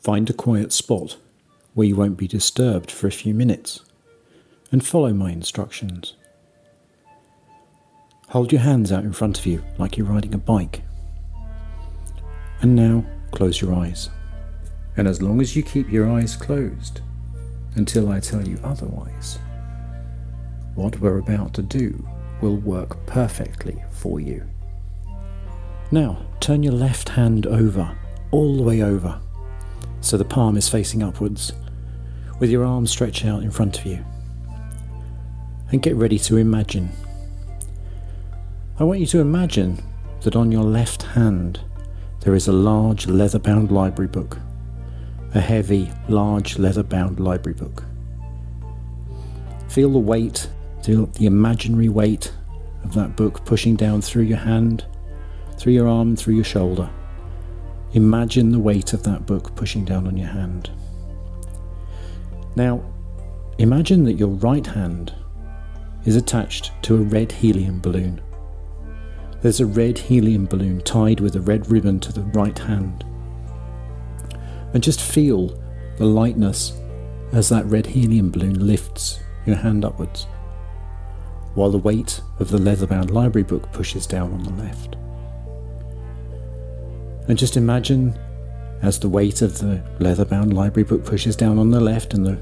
Find a quiet spot where you won't be disturbed for a few minutes and follow my instructions. Hold your hands out in front of you like you're riding a bike. And now close your eyes. And as long as you keep your eyes closed until I tell you otherwise, what we're about to do will work perfectly for you. Now, turn your left hand over, all the way over, so the palm is facing upwards, with your arms stretched out in front of you. And get ready to imagine. I want you to imagine that on your left hand there is a large leather bound library book, a heavy, large leather bound library book. Feel the weight, feel the imaginary weight of that book pushing down through your hand, through your arm, through your shoulder. Imagine the weight of that book pushing down on your hand. Now, imagine that your right hand is attached to a red helium balloon. There's a red helium balloon tied with a red ribbon to the right hand. And just feel the lightness as that red helium balloon lifts your hand upwards, while the weight of the leather bound library book pushes down on the left. And just imagine as the weight of the leather bound library book pushes down on the left and the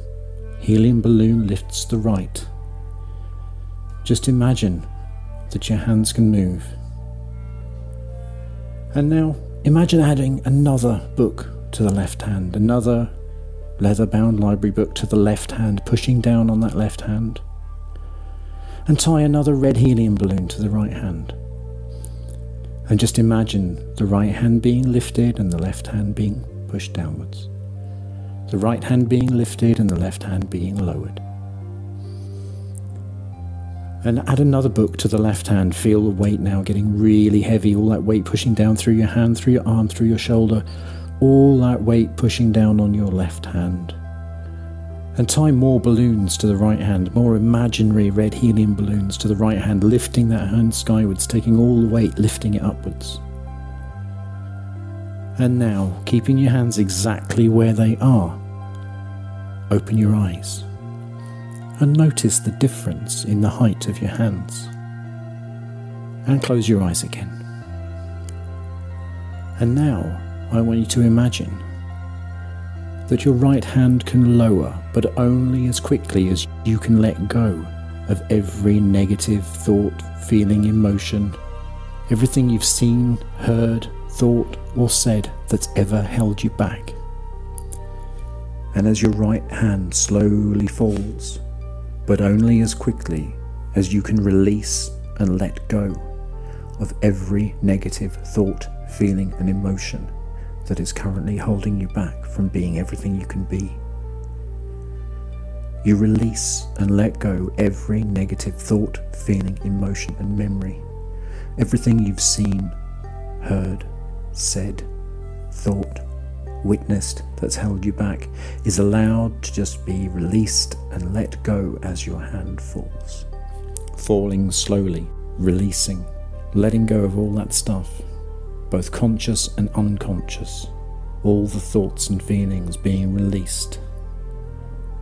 helium balloon lifts the right. Just imagine that your hands can move. And now imagine adding another book to the left hand, another leather bound library book to the left hand, pushing down on that left hand. And tie another red helium balloon to the right hand. And just imagine the right hand being lifted and the left hand being pushed downwards. The right hand being lifted and the left hand being lowered. And add another book to the left hand. Feel the weight now getting really heavy, all that weight pushing down through your hand, through your arm, through your shoulder, all that weight pushing down on your left hand and tie more balloons to the right hand, more imaginary red helium balloons to the right hand, lifting that hand skywards, taking all the weight, lifting it upwards. And now, keeping your hands exactly where they are, open your eyes and notice the difference in the height of your hands. And close your eyes again. And now, I want you to imagine that your right hand can lower, but only as quickly as you can let go of every negative thought, feeling, emotion, everything you've seen, heard, thought, or said that's ever held you back. And as your right hand slowly falls, but only as quickly as you can release and let go of every negative thought, feeling, and emotion that is currently holding you back from being everything you can be. You release and let go every negative thought, feeling, emotion, and memory. Everything you've seen, heard, said, thought, witnessed that's held you back is allowed to just be released and let go as your hand falls. Falling slowly, releasing, letting go of all that stuff both conscious and unconscious, all the thoughts and feelings being released.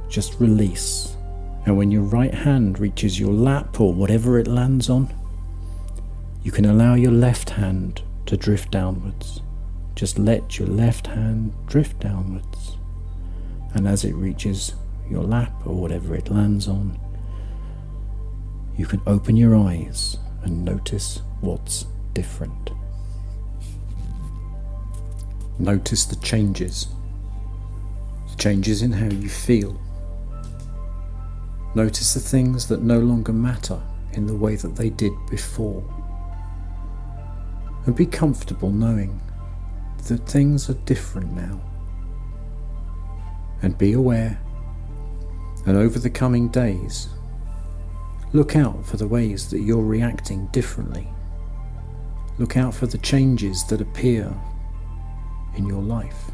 Just release. And when your right hand reaches your lap or whatever it lands on, you can allow your left hand to drift downwards. Just let your left hand drift downwards. And as it reaches your lap or whatever it lands on, you can open your eyes and notice what's different. Notice the changes, the changes in how you feel. Notice the things that no longer matter in the way that they did before. And be comfortable knowing that things are different now. And be aware, and over the coming days, look out for the ways that you're reacting differently. Look out for the changes that appear in your life,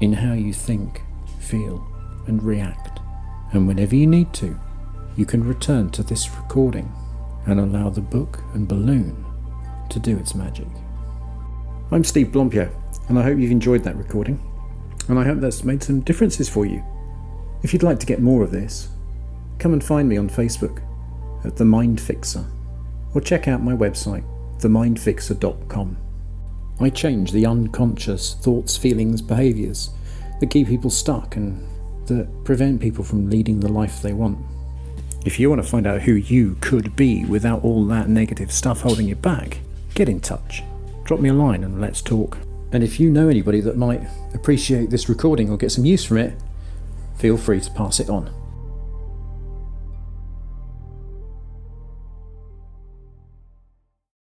in how you think, feel, and react. And whenever you need to, you can return to this recording and allow the book and balloon to do its magic. I'm Steve Blampied, and I hope you've enjoyed that recording. And I hope that's made some differences for you. If you'd like to get more of this, come and find me on Facebook at The Mind Fixer or check out my website, themindfixer.com. I change the unconscious thoughts, feelings, behaviours that keep people stuck and that prevent people from leading the life they want. If you want to find out who you could be without all that negative stuff holding you back, get in touch. Drop me a line and let's talk. And if you know anybody that might appreciate this recording or get some use from it, feel free to pass it on.